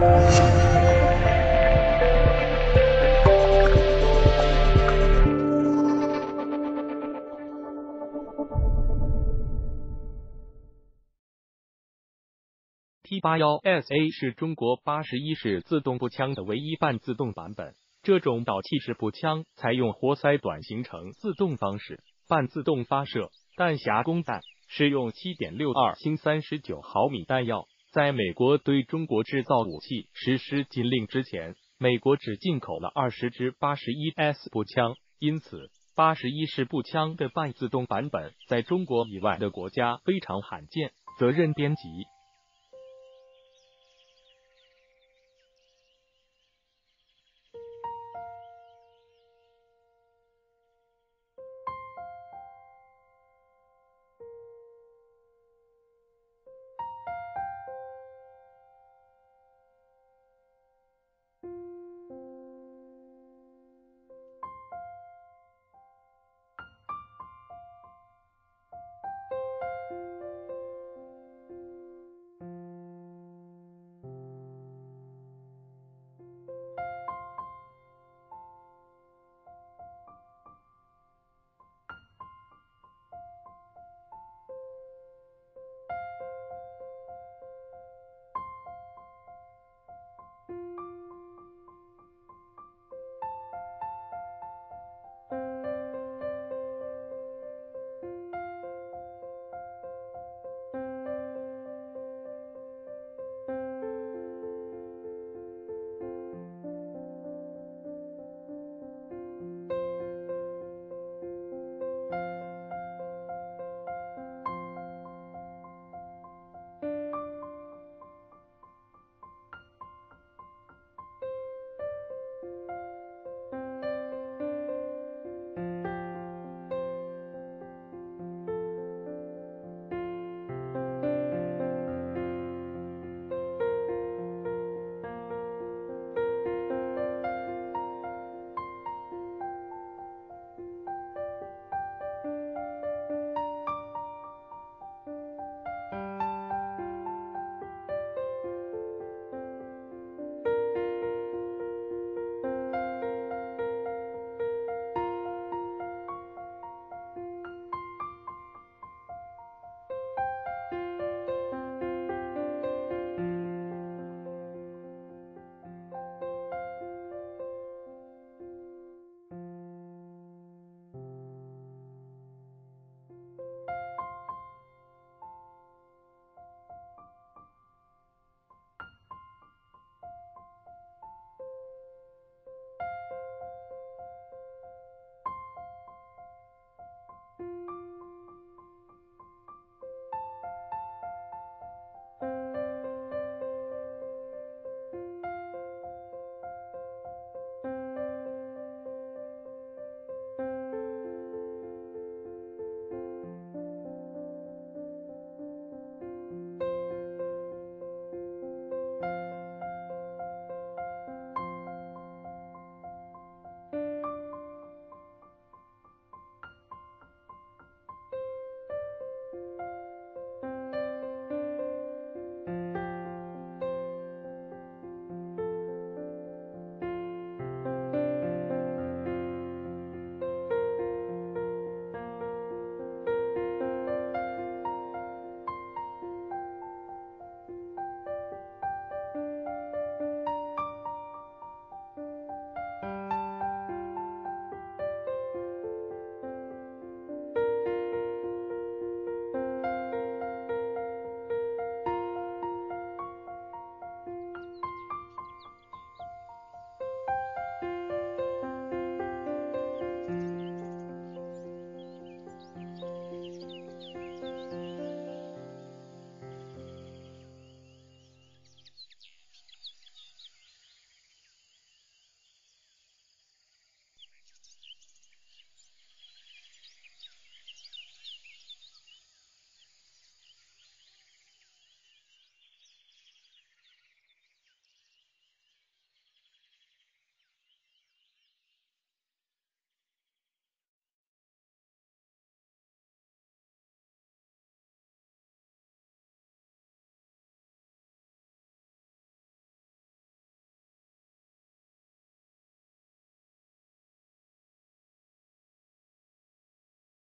T 八幺 SA 是中国八十一式自动步枪的唯一半自动版本。这种导气式步枪采用活塞短行程自动方式，半自动发射，弹匣供弹，使用七点六二星三十九毫米弹药。在美国对中国制造武器实施禁令之前，美国只进口了二十支八十一 S 步枪，因此八十一式步枪的半自动版本在中国以外的国家非常罕见。责任编辑。